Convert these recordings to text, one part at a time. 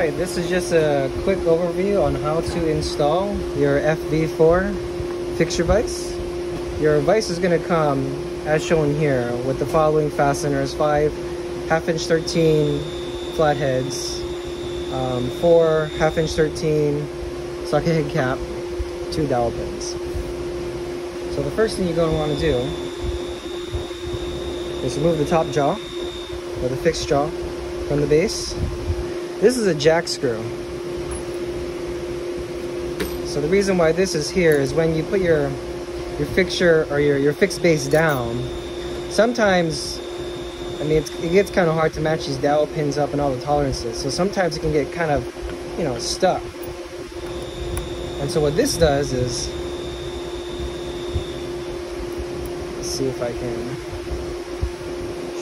Alright, this is just a quick overview on how to install your FV4 fixture vise. Your vise is going to come as shown here with the following fasteners, 5 half inch 13 flatheads, um, 4 half inch 13 socket head cap, 2 dowel pins. So the first thing you're going to want to do is remove the top jaw or the fixed jaw from the base this is a jack screw. So the reason why this is here is when you put your your fixture or your, your fixed base down, sometimes, I mean, it gets kind of hard to match these dowel pins up and all the tolerances. So sometimes it can get kind of, you know, stuck. And so what this does is, let's see if I can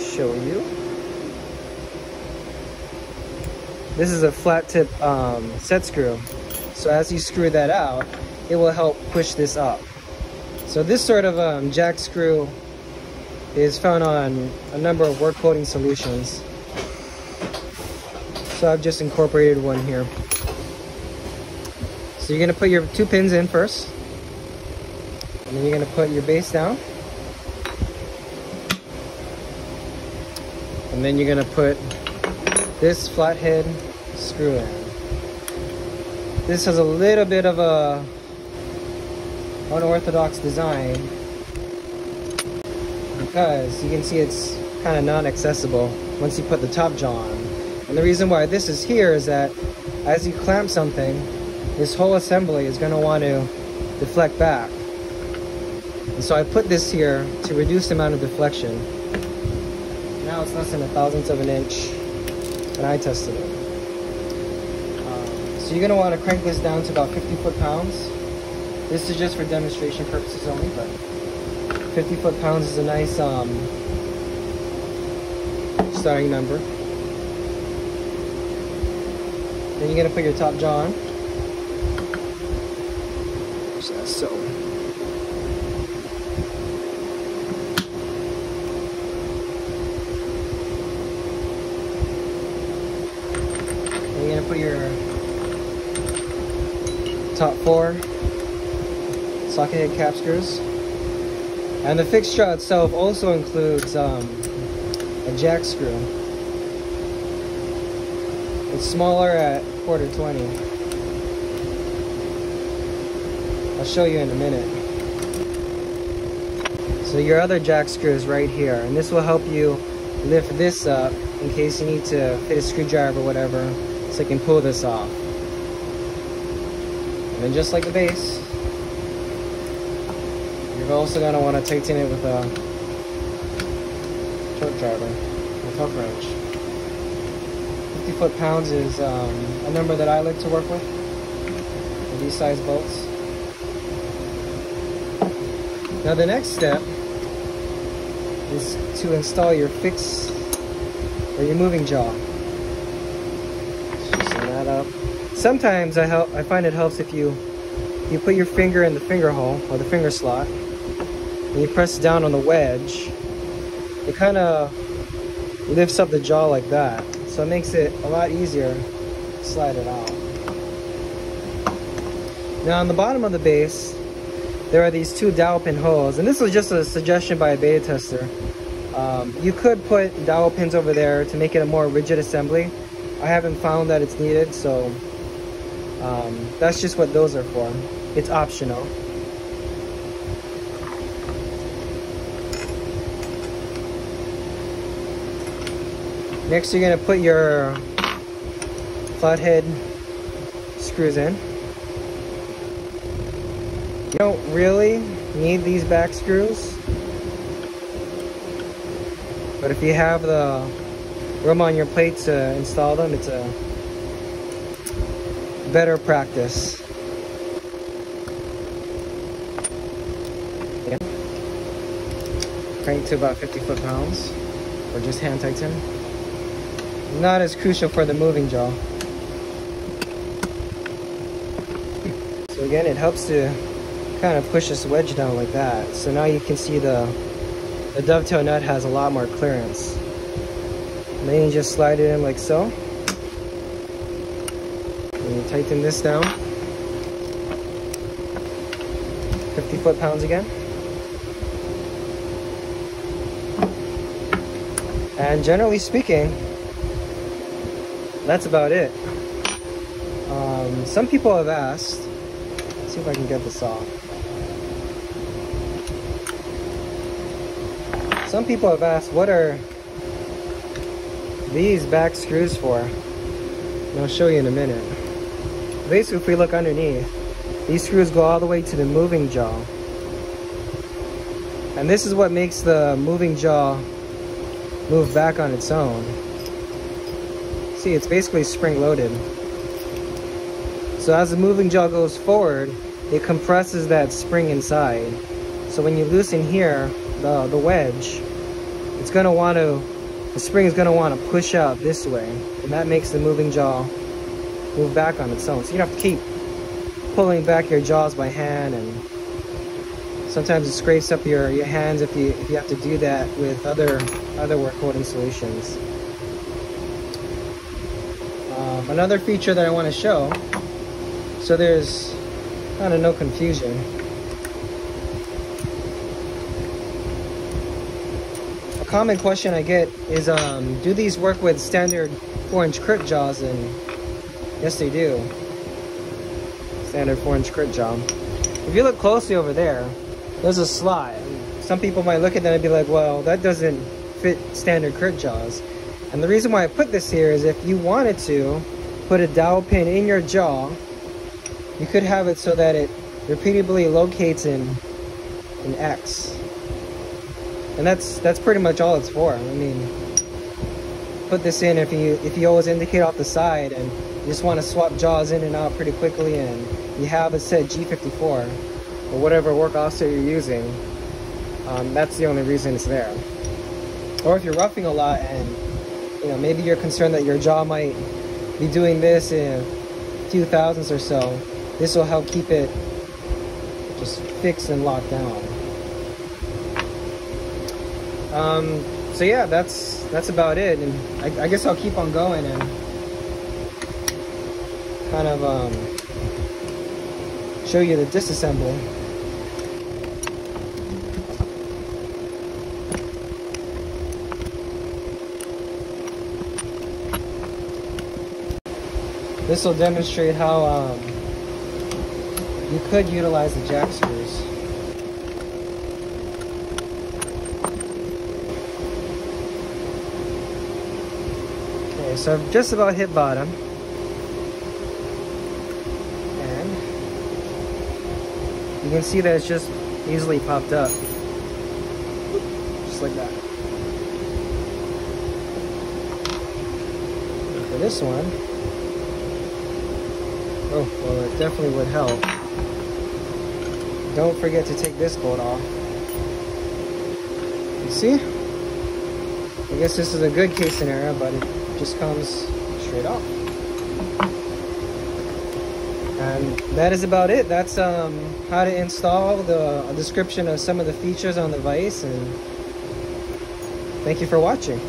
show you. This is a flat tip um, set screw. So as you screw that out, it will help push this up. So this sort of um, jack screw is found on a number of work holding solutions. So I've just incorporated one here. So you're gonna put your two pins in first. And then you're gonna put your base down. And then you're gonna put this flathead screw in. This has a little bit of a unorthodox design because you can see it's kind of non-accessible once you put the top jaw on. And the reason why this is here is that as you clamp something, this whole assembly is going to want to deflect back. And so I put this here to reduce the amount of deflection. Now it's less than a thousandth of an inch and I tested it. So you're going to want to crank this down to about 50 foot-pounds. This is just for demonstration purposes only, but 50 foot-pounds is a nice um, starting number. Then you're going to put your top jaw on. So. put your top four socket head cap screws. And the jaw itself also includes um, a jack screw. It's smaller at quarter 20. I'll show you in a minute. So your other jack screw is right here, and this will help you lift this up in case you need to fit a screwdriver or whatever so I can pull this off. And then just like the base, you're also going to want to tighten it with a torque driver, a torque wrench. 50 foot-pounds is um, a number that I like to work with, for these size bolts. Now the next step is to install your fix or your moving jaw up. Sometimes I help. I find it helps if you you put your finger in the finger hole or the finger slot and you press down on the wedge. It kind of lifts up the jaw like that, so it makes it a lot easier to slide it out. Now on the bottom of the base, there are these two dowel pin holes, and this was just a suggestion by a beta tester. Um, you could put dowel pins over there to make it a more rigid assembly, I haven't found that it's needed, so um, that's just what those are for. It's optional. Next, you're gonna put your flathead screws in. You don't really need these back screws, but if you have the room on your plate to install them. It's a better practice. Yeah. Crank to about 50 foot-pounds or just hand tighten. Not as crucial for the moving jaw. So again, it helps to kind of push this wedge down like that. So now you can see the, the dovetail nut has a lot more clearance. And then you just slide it in like so. And you tighten this down. 50 foot-pounds again. And generally speaking, that's about it. Um, some people have asked, see if I can get this off. Some people have asked, what are these back screws for? And I'll show you in a minute. Basically, if we look underneath, these screws go all the way to the moving jaw. And this is what makes the moving jaw move back on its own. See, it's basically spring loaded. So as the moving jaw goes forward, it compresses that spring inside. So when you loosen here, the, the wedge, it's gonna wanna, the spring is gonna wanna push out this way. And that makes the moving jaw move back on its own. So you don't have to keep pulling back your jaws by hand and sometimes it scrapes up your, your hands if you if you have to do that with other other work holding solutions. Um, another feature that I want to show, so there's kind of no confusion. Common question I get is, um, do these work with standard 4-inch Kurt jaws? And yes, they do. Standard 4-inch Kurt jaw. If you look closely over there, there's a slot. Some people might look at that and be like, well, that doesn't fit standard Kurt jaws. And the reason why I put this here is if you wanted to put a dowel pin in your jaw, you could have it so that it repeatedly locates in an X. And that's that's pretty much all it's for. I mean, put this in if you if you always indicate off the side and you just want to swap jaws in and out pretty quickly and you have a set G54 or whatever work offset you're using, um, that's the only reason it's there. Or if you're roughing a lot and you know maybe you're concerned that your jaw might be doing this in a few thousandths or so, this will help keep it just fixed and locked down. Um, so yeah, that's that's about it, and I, I guess I'll keep on going and kind of um, show you the disassemble. This will demonstrate how um, you could utilize the jack screws. So I've just about hit bottom. And you can see that it's just easily popped up. Just like that. For this one, Oh, well, it definitely would help. Don't forget to take this bolt off. You see? I guess this is a good case scenario, it just comes straight off. And that is about it. That's um, how to install the description of some of the features on the Vise. And thank you for watching.